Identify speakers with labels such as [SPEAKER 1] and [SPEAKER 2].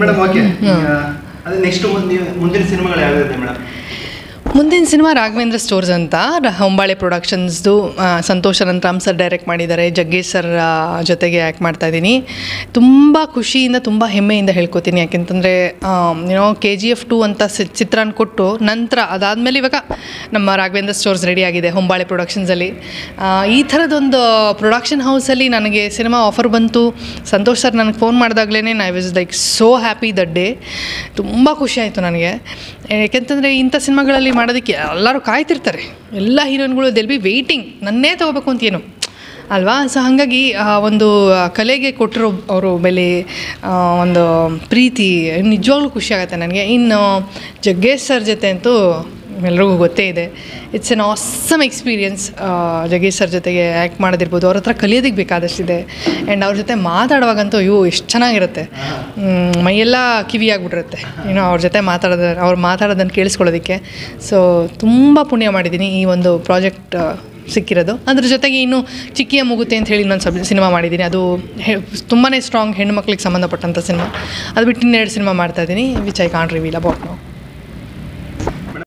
[SPEAKER 1] Madam okay ಅದೇ next ಮುಂದಿನ ಸಿನಿಮಾಗಳು ಯಾವ್ಯಾವಿದೆ ಮೇಡಮ್
[SPEAKER 2] ಮುಂದಿನ ಸಿನಿಮಾ ರಾಘವೇಂದ್ರ ಸ್ಟೋರ್ಸ್ ಅಂತ ಹೊಂಬಾಳೆ ಪ್ರೊಡಕ್ಷನ್ಸ್ದು ಸಂತೋಷ್ ಅನಂತರಾಮ್ ಸರ್ ಡೈರೆಕ್ಟ್ ಮಾಡಿದ್ದಾರೆ, ಜಗ್ಗೇಶ್ ಸರ್ ಜೊತೆಗೆ ಆ್ಯಕ್ಟ್ ಮಾಡ್ತಾ ಇದ್ದೀನಿ. ತುಂಬ ಖುಷಿಯಿಂದ, ತುಂಬ ಹೆಮ್ಮೆಯಿಂದ ಹೇಳ್ಕೊತೀನಿ. ಯಾಕೆಂತಂದರೆ ಏನೋ ಕೆ ಜಿ ಎಫ್ ಟು ಅಂತ ಚಿತ್ರನ ಕೊಟ್ಟು ನಂತರ ಅದಾದಮೇಲೆ ಇವಾಗ ನಮ್ಮ ರಾಘವೇಂದ್ರ ಸ್ಟೋರ್ಸ್ ರೆಡಿ ಆಗಿದೆ, ಹೊಂಬಾಳೆ ಪ್ರೊಡಕ್ಷನ್ಸಲ್ಲಿ ಈ ಥರದೊಂದು ಪ್ರೊಡಕ್ಷನ್ ಹೌಸಲ್ಲಿ ನನಗೆ ಸಿನಿಮಾ ಆಫರ್ ಬಂತು. ಸಂತೋಷ್ ಸರ್ ನನಗೆ phone ಮಾಡಿದಾಗಲೇ I was like so happy that day ತುಂಬ ಖುಷಿ ಆಯಿತು ನನಗೆ. ಯಾಕೆಂತಂದರೆ ಇಂಥ ಸಿನಿಮಾಗಳಲ್ಲಿ ಮಾಡೋದಕ್ಕೆ ಎಲ್ಲರೂ ಕಾಯ್ತಿರ್ತಾರೆ. ಎಲ್ಲ ಹೀರೋಯಿನ್ಗಳು ದೆಲ್ ಬಿ ವೆಯ್ಟಿಂಗ್ ನನ್ನೇ ತೊಗೋಬೇಕು ಅಂತ ಏನು ಅಲ್ವಾ? ಸೊ ಹಾಗಾಗಿ ಒಂದು ಕಲೆಗೆ ಕೊಟ್ಟಿರೋ ಅವರು ಬೆಲೆ ಒಂದು ಪ್ರೀತಿ ನಿಜವಾಗ್ಲೂ ಖುಷಿ ನನಗೆ. ಇನ್ನು, ಜಗ್ಗೇಶ್ ಸರ್ ಜೊತೆ ಅಂತೂ ಎಲ್ರಿಗೂ ಗೊತ್ತೇ ಇದೆ. It's an awesome experience Jaggesh sir ಜೊತೆಗೆ ಆ್ಯಕ್ಟ್ ಮಾಡೋದಿರ್ಬೋದು. ಅವ್ರ ಹತ್ರ ಕಲಿಯೋದಕ್ಕೆ ಬೇಕಾದಷ್ಟಿದೆ. ಆ್ಯಂಡ್ ಅವ್ರ ಜೊತೆ ಮಾತಾಡುವಾಗಂತೂ ಅಯ್ಯೋ, ಎಷ್ಟು ಚೆನ್ನಾಗಿರುತ್ತೆ. ಮೈಯೆಲ್ಲ ಕಿವಿಯಾಗ್ಬಿಟ್ಟಿರುತ್ತೆ ಏನೋ ಅವ್ರ ಜೊತೆ ಮಾತಾಡೋದ, ಅವ್ರು ಮಾತಾಡೋದನ್ನು ಕೇಳಿಸ್ಕೊಳ್ಳೋದಕ್ಕೆ. ಸೊ ತುಂಬ ಪುಣ್ಯ ಮಾಡಿದ್ದೀನಿ ಈ ಒಂದು ಪ್ರಾಜೆಕ್ಟ್ ಸಿಕ್ಕಿರೋದು. ಅದ್ರ ಜೊತೆಗೆ ಇನ್ನು ಚಿಕ್ಕಿಯ ಮುಗುತ್ತೆ ಅಂತ ಹೇಳಿ ನಾನು ಸಬ್, ಸಿನಿಮಾ ಮಾಡಿದ್ದೀನಿ. ಅದು ತುಂಬಾ ಸ್ಟ್ರಾಂಗ್ ಹೆಣ್ಣು ಮಕ್ಳಿಗೆ ಸಂಬಂಧಪಟ್ಟಂಥ ಸಿನಿಮಾ. ಅದು ಬಿಟ್ಟು ಇನ್ನೆರಡು ಸಿನಿಮಾ ಮಾಡ್ತಾಯಿದ್ದೀನಿ which I can't reveal about ನಾವು